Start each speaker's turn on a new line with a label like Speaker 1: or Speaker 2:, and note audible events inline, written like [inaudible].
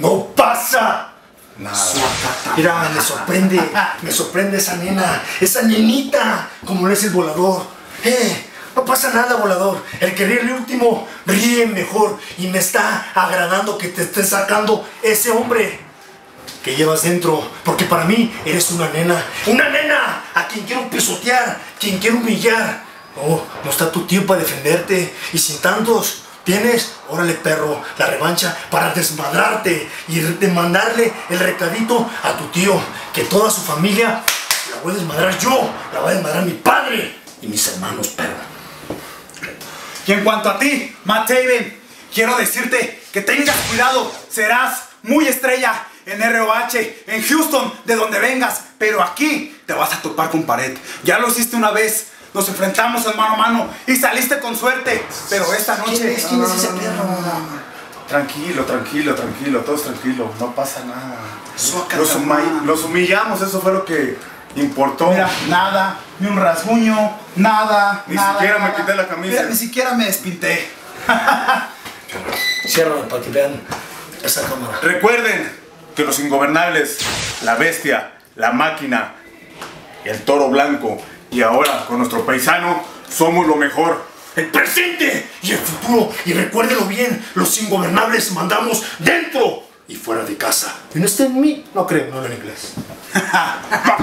Speaker 1: no pasa.
Speaker 2: Nada.
Speaker 1: Mira, me sorprende, me sorprende esa nena, esa nenita, como lo es el volador. Eh, no pasa nada, volador. El que ríe el último ríe mejor y me está agradando que te esté sacando ese hombre que llevas dentro, porque para mí eres una nena, una nena a quien quiero pisotear, quien quiero humillar. Oh, no está tu tío para defenderte y sin tantos tienes, órale perro, la revancha para desmadrarte y demandarle el recadito a tu tío, que toda su familia la voy a desmadrar yo, la voy a desmadrar mi padre y mis hermanos, perro.
Speaker 2: Y en cuanto a ti, Matt Taven, quiero decirte que tengas cuidado, serás muy estrella en ROH, en Houston, de donde vengas, pero aquí te vas a topar con pared. Ya lo hiciste una vez, nos enfrentamos en mano a mano y saliste con suerte, pero esta noche...
Speaker 1: ¿Quién es? ¿Quién es ese perro?
Speaker 3: Tranquilo, tranquilo, tranquilo, todos tranquilo, no pasa nada. Los, los humillamos, eso fue lo que importó.
Speaker 2: Mira, nada, ni un rasguño, nada,
Speaker 3: Ni
Speaker 2: nada,
Speaker 3: siquiera me quité la camisa.
Speaker 2: Mira, ni siquiera me despinté. [laughs]
Speaker 1: Cierra para que vean esa cámara.
Speaker 3: Recuerden que los ingobernables, la bestia, la máquina, el toro blanco y ahora con nuestro paisano somos lo mejor.
Speaker 1: el presente y el futuro. Y recuérdelo bien, los ingobernables mandamos dentro y fuera de casa. Y no está en mí, no creo, no en inglés. [laughs]